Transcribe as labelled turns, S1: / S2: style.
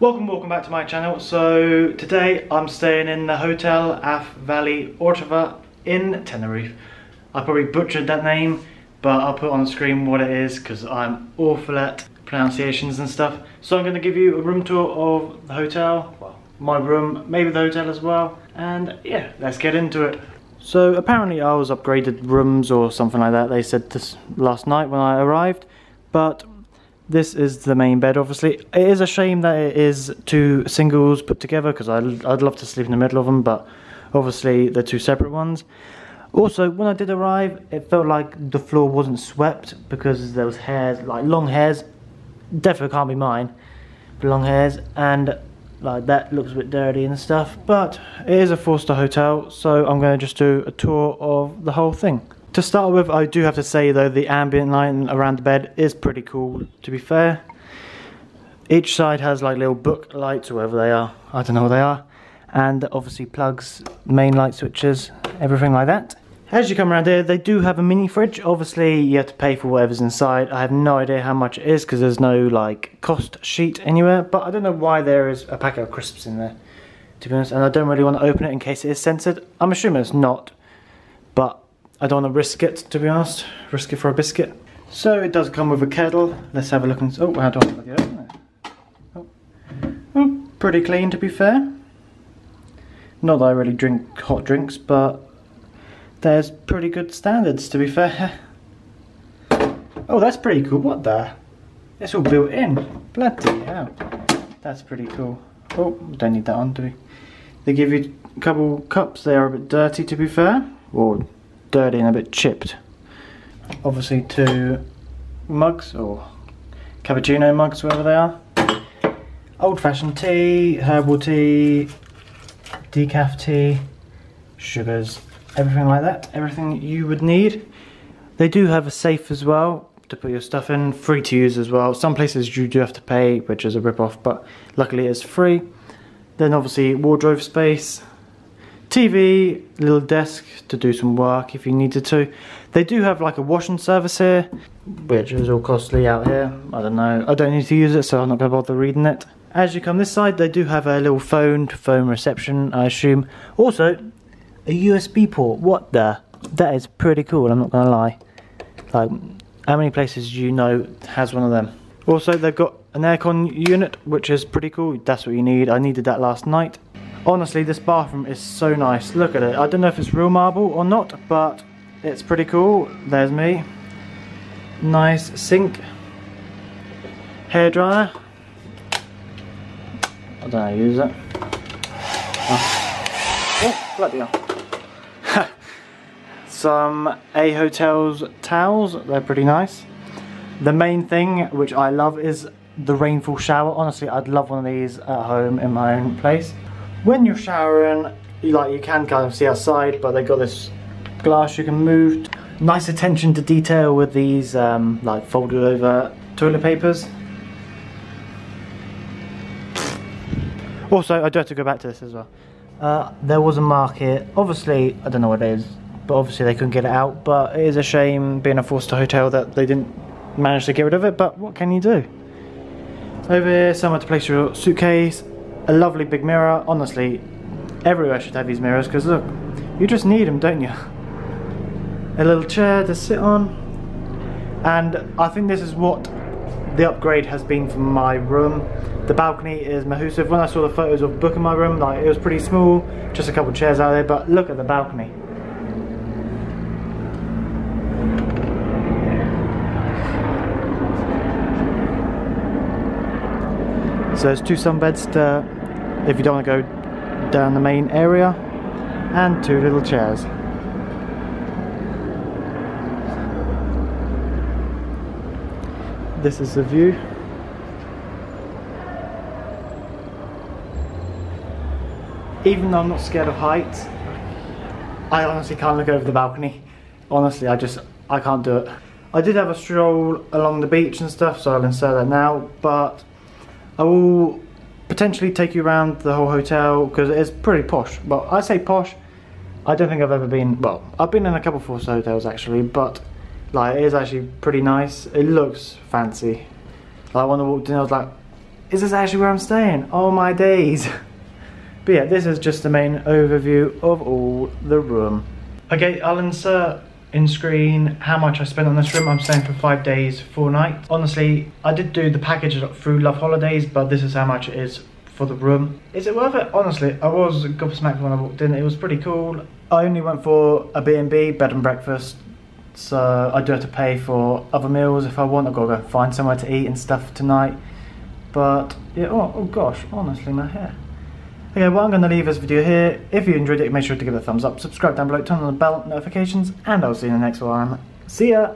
S1: Welcome, welcome back to my channel. So today I'm staying in the Hotel Af Valley Ortova in Tenerife. I probably butchered that name, but I'll put on the screen what it is because I'm awful at pronunciations and stuff. So I'm going to give you a room tour of the hotel, well, my room, maybe the hotel as well, and yeah, let's get into it. So apparently I was upgraded rooms or something like that. They said this last night when I arrived, but this is the main bed obviously. It is a shame that it is two singles put together because I'd, I'd love to sleep in the middle of them, but obviously they're two separate ones. Also, when I did arrive, it felt like the floor wasn't swept because there was hairs, like long hairs. Definitely can't be mine, long hairs, and like that looks a bit dirty and stuff. But it is a four-star hotel, so I'm going to just do a tour of the whole thing. To start with, I do have to say though, the ambient lighting around the bed is pretty cool, to be fair. Each side has like little book lights, or whatever they are. I don't know what they are. And obviously plugs, main light switches, everything like that. As you come around here, they do have a mini fridge. Obviously, you have to pay for whatever's inside. I have no idea how much it is because there's no like cost sheet anywhere. But I don't know why there is a packet of crisps in there, to be honest. And I don't really want to open it in case it is censored. I'm assuming it's not, but I don't want to risk it, to be honest. Risk it for a biscuit. So it does come with a kettle. Let's have a look and oh, I plug it open? Oh. oh, pretty clean to be fair. Not that I really drink hot drinks, but there's pretty good standards to be fair. Oh, that's pretty cool. What the? It's all built in. Bloody hell. That's pretty cool. Oh, don't need that on, do we? They give you a couple cups. They are a bit dirty to be fair. Or dirty and a bit chipped. Obviously two mugs or cappuccino mugs, whatever they are. Old fashioned tea, herbal tea, decaf tea, sugars, everything like that. Everything you would need. They do have a safe as well to put your stuff in, free to use as well. Some places you do have to pay, which is a rip off, but luckily it's free. Then obviously wardrobe space, TV, little desk to do some work if you needed to. They do have like a washing service here, which is all costly out here. I don't know. I don't need to use it, so I'm not going to bother reading it. As you come this side, they do have a little phone to phone reception, I assume. Also, a USB port. What the? That is pretty cool, I'm not going to lie. Like, how many places do you know has one of them? Also, they've got an aircon unit, which is pretty cool. That's what you need. I needed that last night. Honestly, this bathroom is so nice. Look at it. I don't know if it's real marble or not, but it's pretty cool. There's me. Nice sink. Hair dryer. I don't know how to use it. Oh, oh bloody hell. Some A Hotels towels. They're pretty nice. The main thing, which I love, is the rainfall shower. Honestly, I'd love one of these at home in my own place when you're showering, you, like you can kind of see outside, but they got this glass you can move. Nice attention to detail with these um, like folded over toilet papers. Also, I do have to go back to this as well. Uh, there was a market. Obviously, I don't know what it is, but obviously they couldn't get it out. But it is a shame being a four-star hotel that they didn't manage to get rid of it. But what can you do? Over here, somewhere to place your suitcase, a lovely big mirror. Honestly, everywhere should have these mirrors because look, you just need them, don't you? A little chair to sit on. And I think this is what the upgrade has been for my room. The balcony is massive. When I saw the photos of booking my room, like it was pretty small, just a couple chairs out there, but look at the balcony. So there's two sunbeds to if you don't want to go down the main area and two little chairs. This is the view. Even though I'm not scared of heights I honestly can't look over the balcony. Honestly I just I can't do it. I did have a stroll along the beach and stuff so I'll insert that now but I will potentially take you around the whole hotel because it's pretty posh. Well, I say posh. I don't think I've ever been. Well, I've been in a couple four-star hotels actually, but like it is actually pretty nice. It looks fancy. Like when I walked in, I was like, is this actually where I'm staying? Oh my days. But yeah, this is just the main overview of all the room. Okay, I'll insert in screen how much I spent on this room. I'm staying for five days, four nights. Honestly, I did do the package through Love Holidays, but this is how much it is for the room. Is it worth it? Honestly, I was gobsmacked when I walked in. It was pretty cool. I only went for a B&B, bed and breakfast. So I do have to pay for other meals if I want. I've got to go find somewhere to eat and stuff tonight. But, yeah, oh, oh gosh, honestly, my hair. Okay, well I'm going to leave this video here. If you enjoyed it, make sure to give it a thumbs up, subscribe down below, turn on the bell notifications, and I'll see you in the next one. See ya!